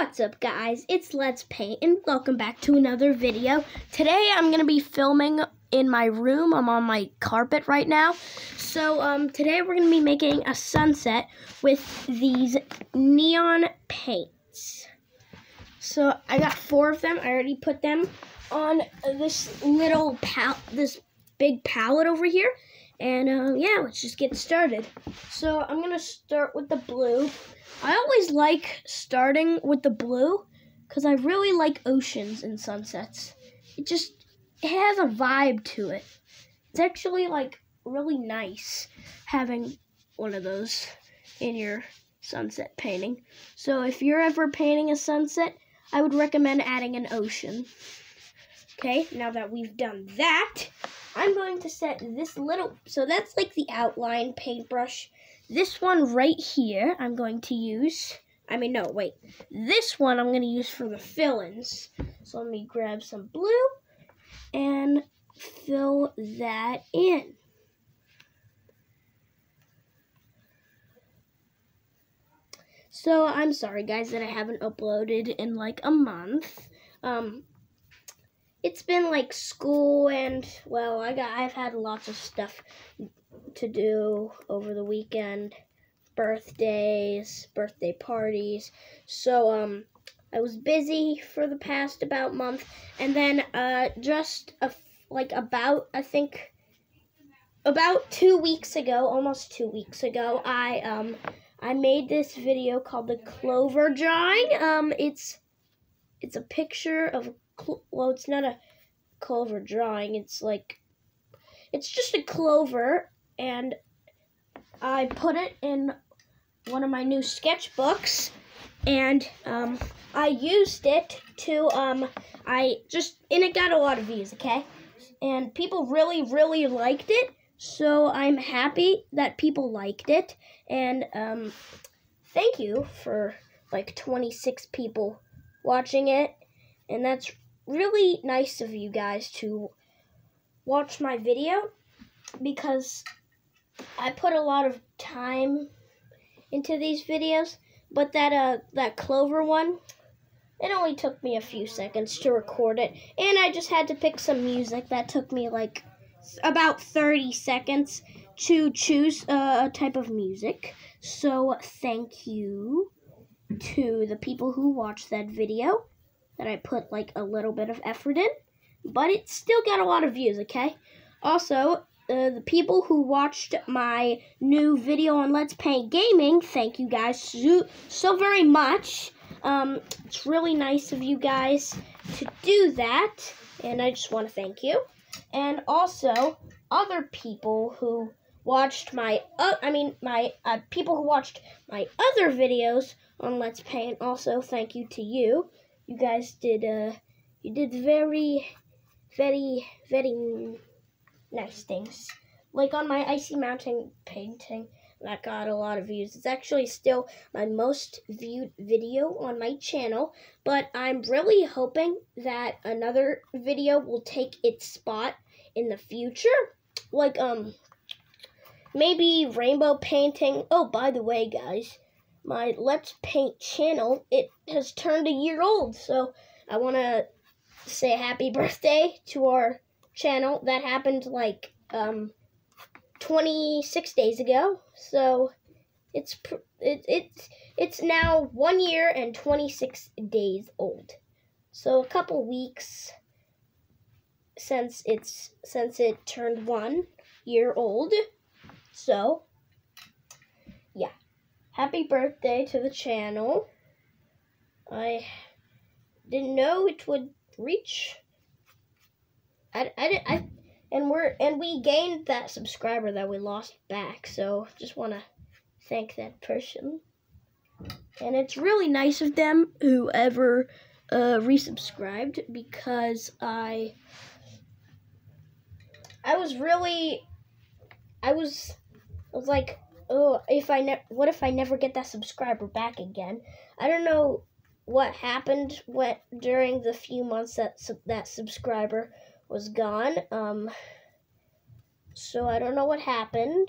What's up guys, it's Let's Paint and welcome back to another video. Today I'm going to be filming in my room. I'm on my carpet right now. So um, today we're going to be making a sunset with these neon paints. So I got four of them. I already put them on this little pal this big palette over here. And uh, yeah, let's just get started. So I'm to start with the blue. I always like starting with the blue because I really like oceans and sunsets. It just it has a vibe to it. It's actually like really nice having one of those in your sunset painting. So if you're ever painting a sunset, I would recommend adding an ocean. Okay, now that we've done that, I'm going to set this little, so that's like the outline paintbrush. This one right here, I'm going to use, I mean, no, wait. This one I'm going to use for the fill-ins. So let me grab some blue and fill that in. So I'm sorry guys that I haven't uploaded in like a month. Um, it's been like school and well i got i've had lots of stuff to do over the weekend. Birthdays birthday parties. So um i was busy for the past about month. And then uh just a, like about i think about two weeks ago almost two weeks ago i um i made this video called the clover drawing. Um it's it's a picture of well, it's not a clover drawing. It's like, it's just a clover, and I put it in one of my new sketchbooks, and um, I used it to, um, I just, and it got a lot of views, okay? And people really, really liked it, so I'm happy that people liked it, and um, thank you for like 26 people watching it, and that's really nice of you guys to watch my video because I put a lot of time into these videos, but that uh that clover one it only took me a few seconds to record it, and I just had to pick some music that took me like about 30 seconds to choose a type of music. So, thank you to the people who watched that video that I put like a little bit of effort in, but it still got a lot of views, okay? Also, uh, the people who watched my new video on Let's Paint Gaming, thank you guys so, so very much. Um, it's really nice of you guys to do that, and I just want to thank you. And also, other people who watched my, uh, I mean, my uh, people who watched my other videos on Let's Paint, also thank you to you you guys did uh you did very very very nice things. Like on my icy mountain painting that got a lot of views. It's actually still my most viewed video on my channel but i'm really hoping that another video will take its spot in the future. Like um maybe rainbow painting. Oh by the way guys my Let's Paint channel, it has turned a year old. So I want to say happy birthday to our channel. That happened like um, 26 days ago. So it's it, it's it's now one year and 26 days old. So a couple weeks since it's since it turned one year old. So happy birthday to the channel. I didn't know it would reach. I, I, I, and we're and we gained that subscriber that we lost back. So just want to thank that person. And it's really nice of them whoever uh, resubscribed because I I was really I was I was like oh, if I ne- what if I never get that subscriber back again? I don't know what happened what during the few months that that subscriber was gone. Um, so I don't know what happened,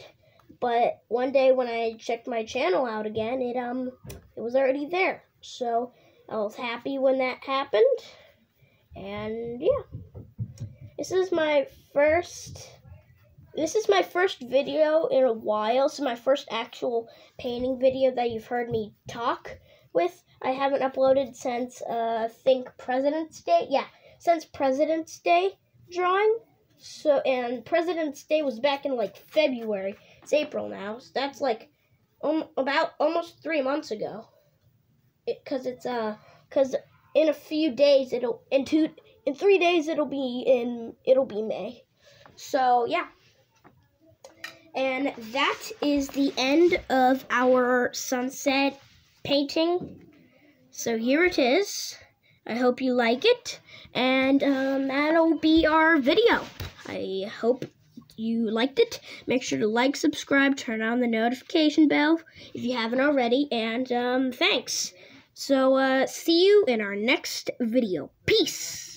but one day when I checked my channel out again, it um it was already there. So I was happy when that happened. And yeah. This is my first this is my first video in a while. so my first actual painting video that you've heard me talk with. I haven't uploaded since uh, I think President's Day. Yeah, since President's Day drawing. So and President's Day was back in like February. It's April now. So that's like um, about almost three months ago. Because it, it's uh, because in a few days it'll in two in three days it'll be in it'll be May. So yeah. And that is the end of our sunset painting. So here it is. I hope you like it. And um, that'll be our video. I hope you liked it. Make sure to like, subscribe, turn on the notification bell if you haven't already. And um, thanks. So uh, see you in our next video. Peace.